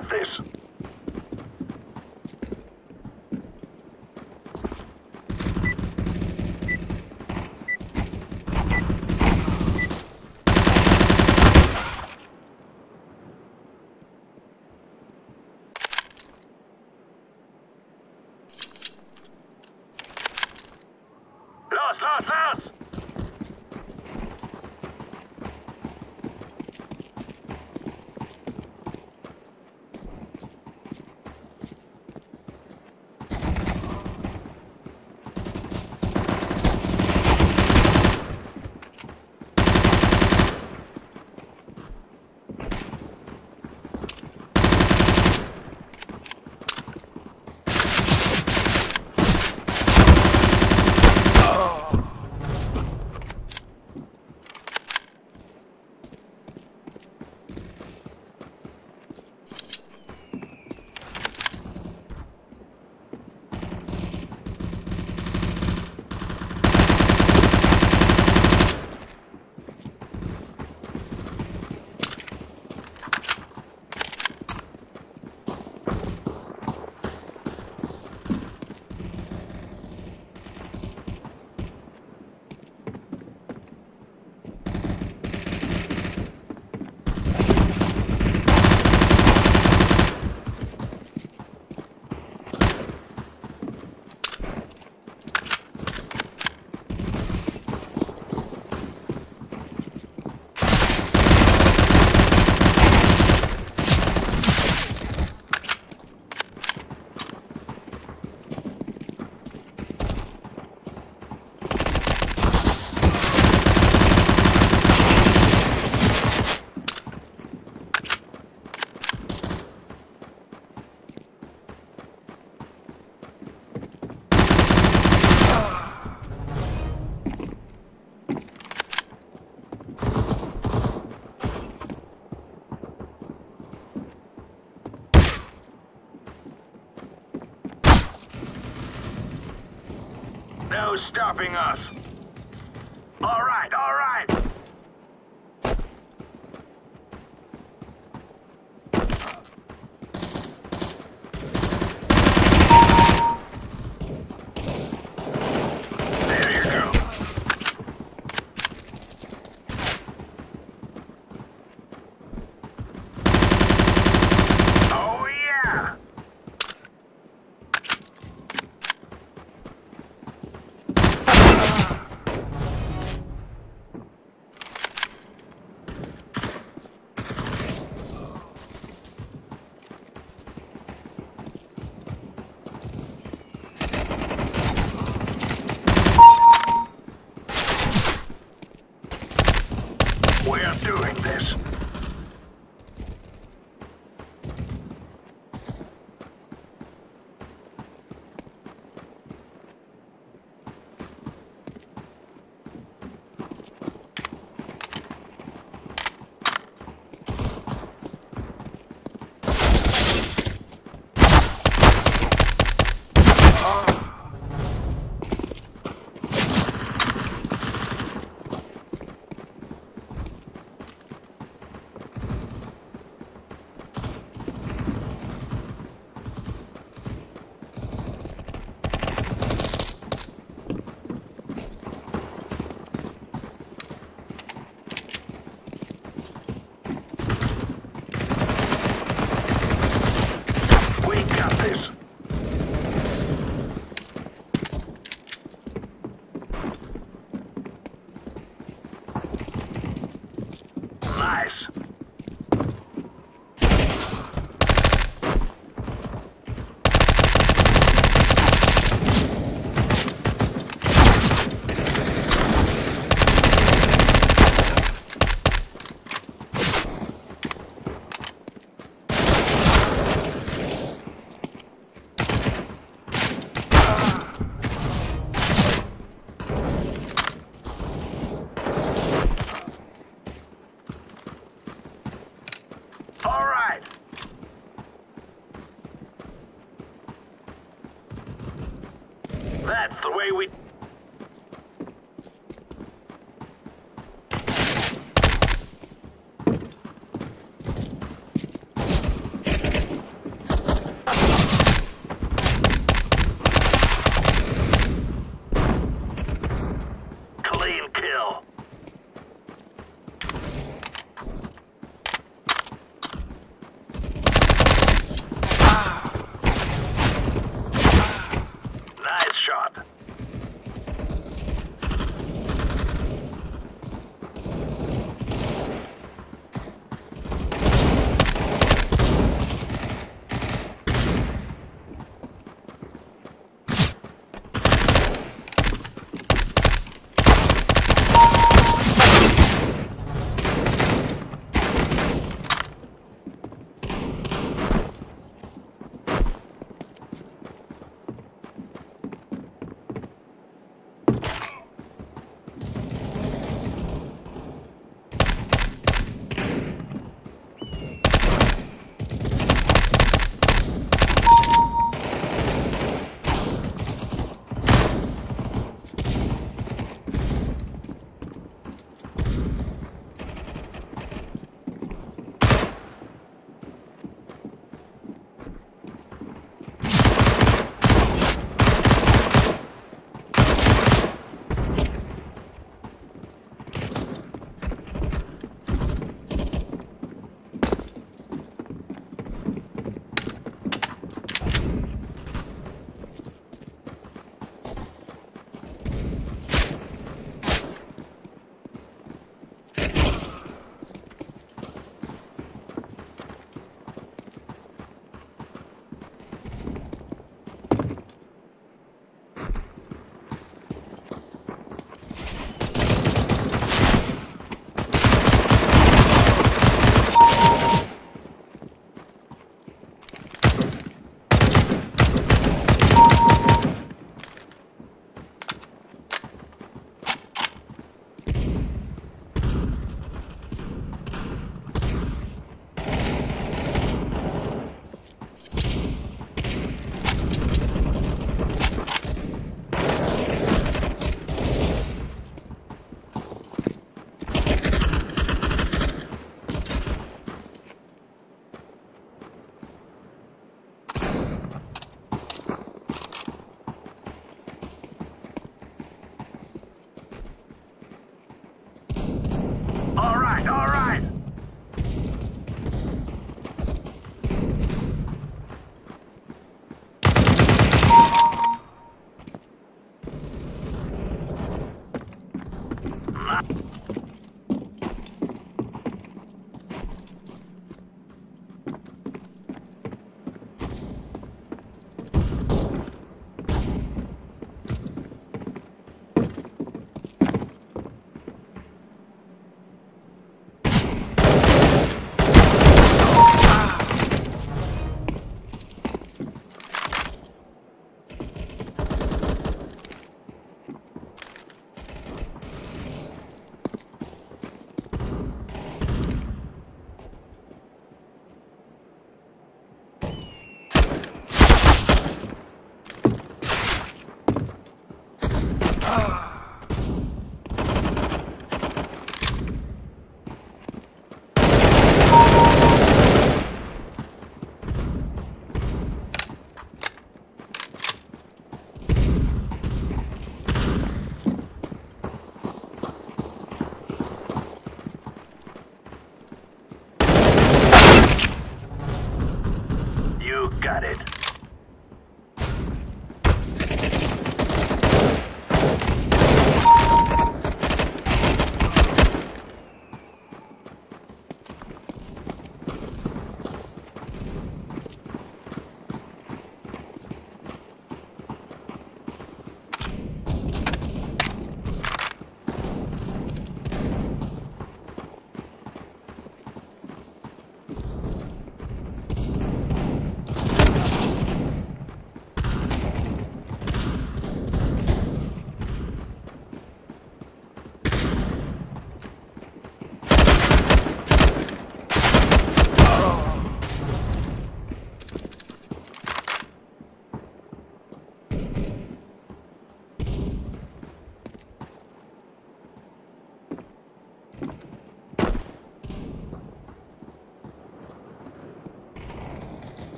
got this. Los, los, los! Stopping us. Got it.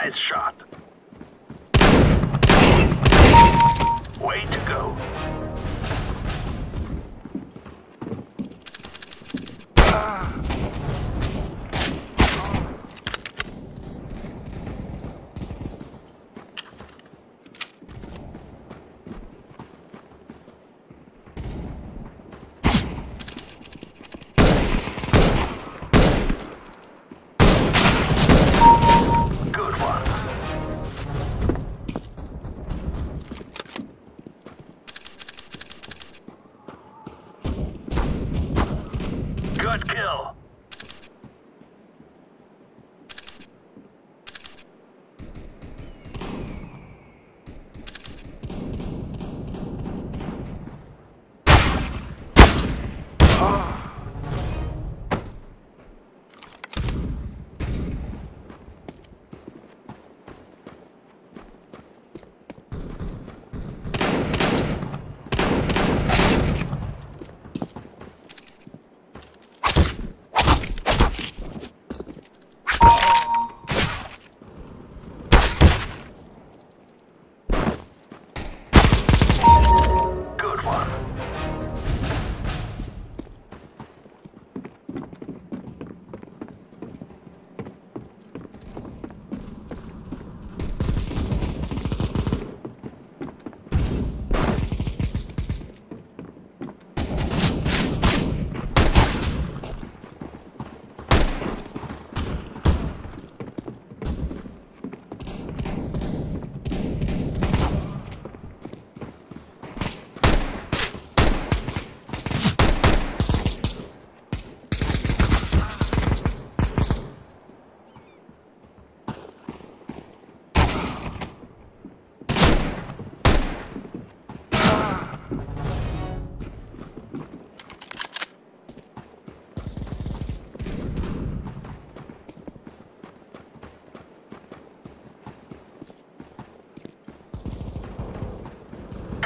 Nice shot. Way to go. Good one. Good kill.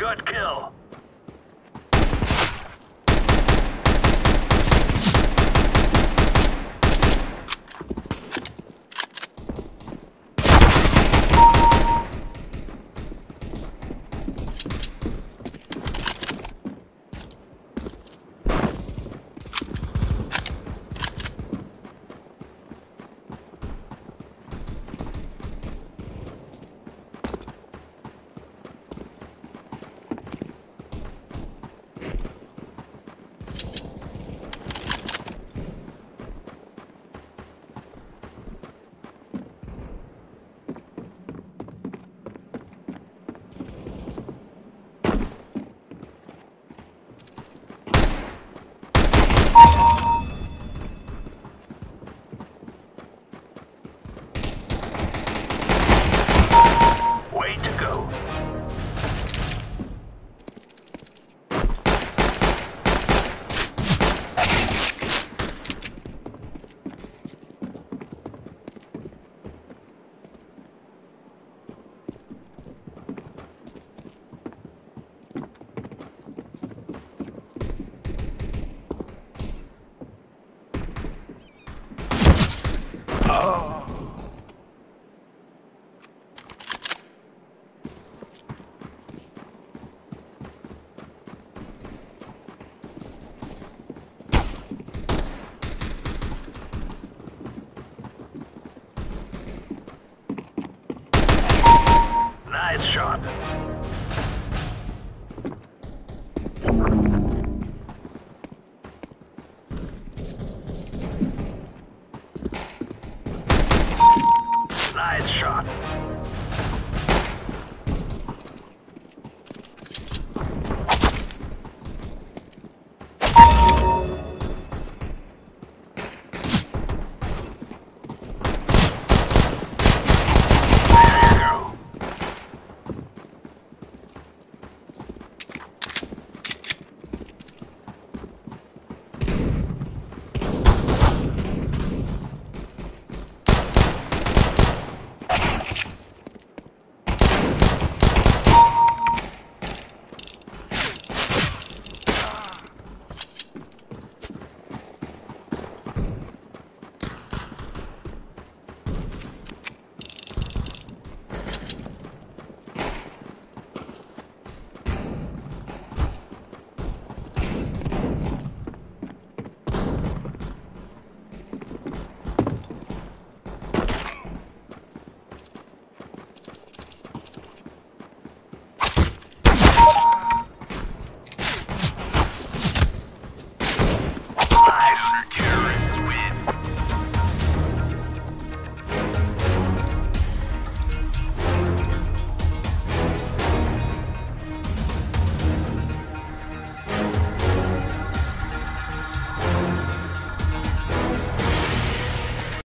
Good kill. Way to go. Nice